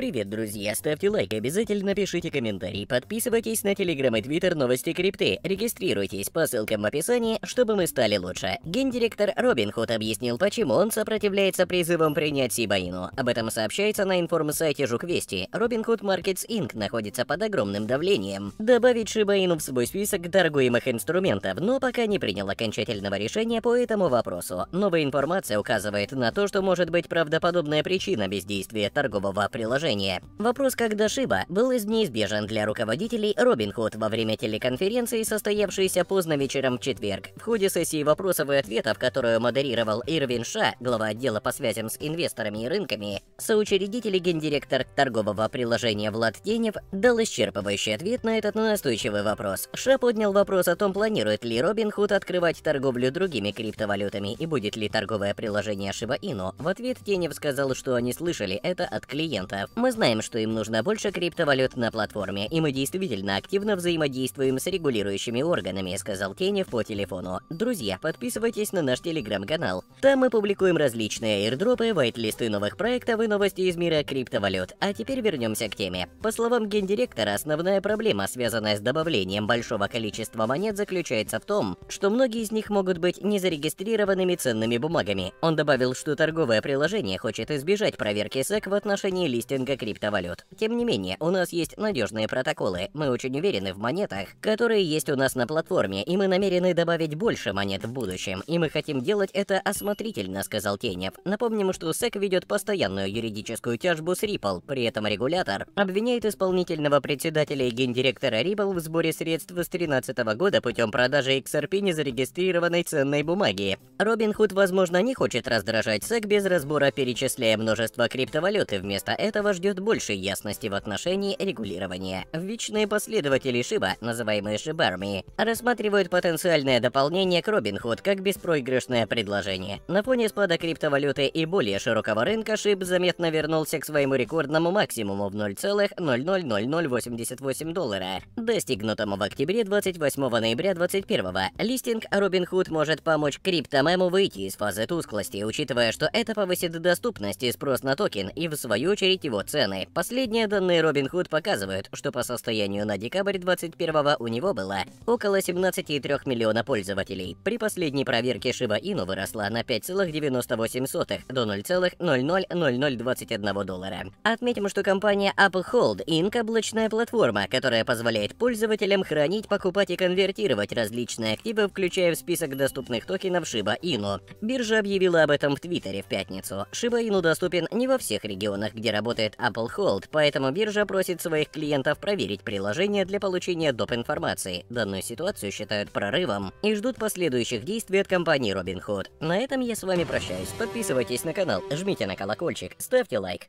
Привет, друзья! Ставьте лайк, обязательно пишите комментарий, подписывайтесь на Телеграм и Твиттер новости крипты, регистрируйтесь по ссылкам в описании, чтобы мы стали лучше. Гендиректор Робин Худ объяснил, почему он сопротивляется призывам принять Сибаину. Об этом сообщается на информ-сайте Жуквести. Робин Худ Markets Inc. находится под огромным давлением. Добавить Шибаину в свой список торгуемых инструментов, но пока не принял окончательного решения по этому вопросу. Новая информация указывает на то, что может быть правдоподобная причина бездействия торгового приложения предложение. Вопрос, когда Шиба, был неизбежен для руководителей Robinhood во время телеконференции, состоявшейся поздно вечером в четверг. В ходе сессии вопросов и ответов, которую модерировал Ирвин Ша, глава отдела по связям с инвесторами и рынками, соучредитель и гендиректор торгового приложения Влад Тенев дал исчерпывающий ответ на этот настойчивый вопрос. Ша поднял вопрос о том, планирует ли Robinhood открывать торговлю другими криптовалютами и будет ли торговое приложение Shiba Inu. В ответ Тенев сказал, что они слышали это от клиентов. Мы знаем, что им нужно больше криптовалют на платформе, и мы действительно активно взаимодействуем с регулирующими органами, сказал Тенев по телефону. Друзья, подписывайтесь на наш телеграм-канал. Там мы публикуем различные airdропы, вайт-листы новых проектов и новости из мира криптовалют. А теперь вернемся к теме. По словам гендиректора, основная проблема, связанная с добавлением большого количества монет, заключается в том, что многие из них могут быть незарегистрированными ценными бумагами. Он добавил, что торговое приложение хочет избежать проверки SEC в отношении листинга рынка криптовалют. Тем не менее, у нас есть надежные протоколы. Мы очень уверены в монетах, которые есть у нас на платформе, и мы намерены добавить больше монет в будущем. И мы хотим делать это осмотрительно, сказал Тенев. Напомним, что SEC ведет постоянную юридическую тяжбу с Ripple. При этом регулятор обвиняет исполнительного председателя и гендиректора Ripple в сборе средств с 2013 года путем продажи XRP незарегистрированной ценной бумаги. Робин Худ, возможно, не хочет раздражать SEC без разбора, перечисляя множество криптовалют, и вместо этого этого ждет больше ясности в отношении регулирования. Вечные последователи Шиба, называемые Шибарми, рассматривают потенциальное дополнение к Robinhood как беспроигрышное предложение. На фоне спада криптовалюты и более широкого рынка Шиб заметно вернулся к своему рекордному максимуму в 0,000088 доллара, достигнутому в октябре 28 ноября 2021. Листинг Robinhood может помочь криптомему выйти из фазы тусклости, учитывая, что это повысит доступность и спрос на токен и в свою очередь его цены. Последние данные Robinhood показывают, что по состоянию на декабрь 21 у него было около 17,3 миллиона пользователей. При последней проверке Shiba Inu выросла на 5,98 до 0,000021 доллара. Отметим, что компания Uphold Inc. облачная платформа, которая позволяет пользователям хранить, покупать и конвертировать различные активы, включая в список доступных токенов Shiba Inu. Биржа объявила об этом в Твиттере в пятницу. Shiba Inu доступен не во всех регионах, где работает работает Apple Hold, поэтому биржа просит своих клиентов проверить приложение для получения доп. информации. Данную ситуацию считают прорывом и ждут последующих действий от компании Robinhood. На этом я с вами прощаюсь. Подписывайтесь на канал, жмите на колокольчик, ставьте лайк.